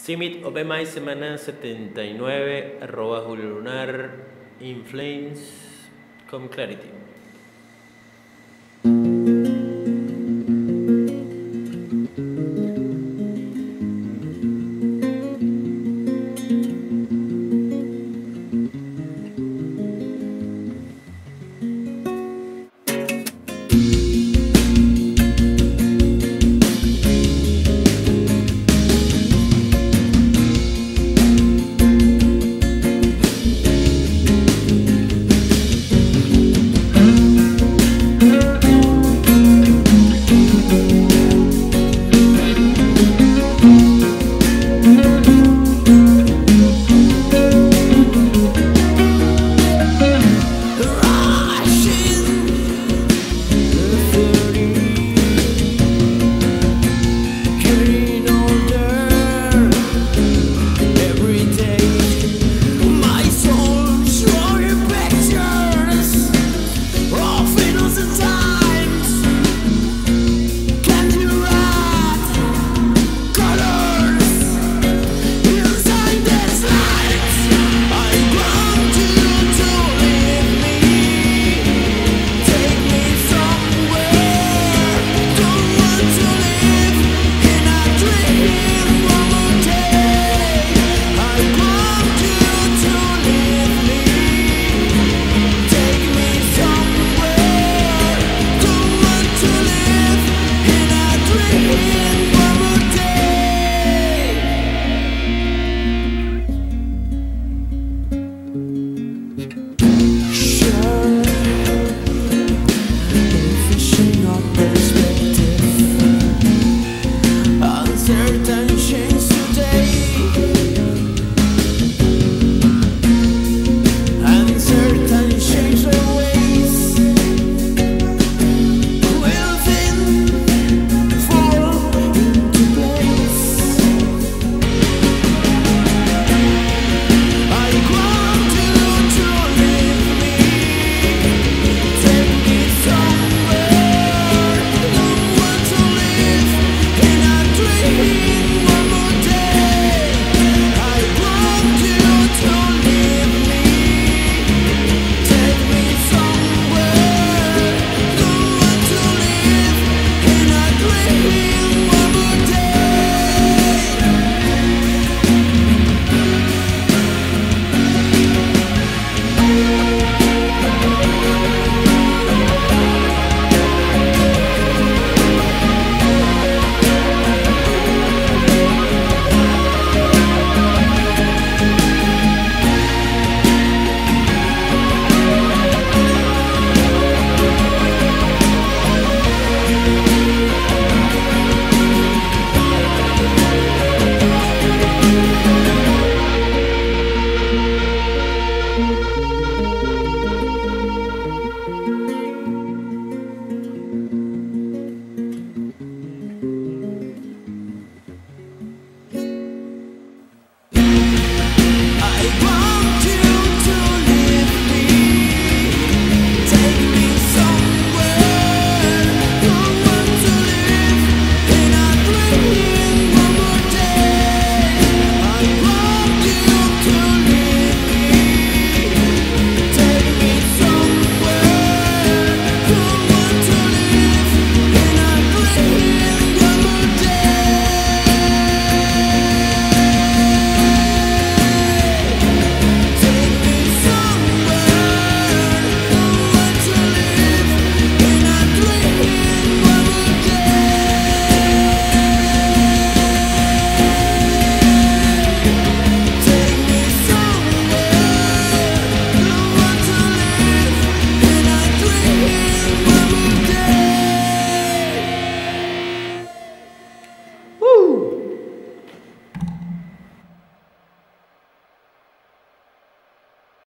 Simit OpenMy semana 79, arroba Julio Lunar, Inflames, con Clarity. to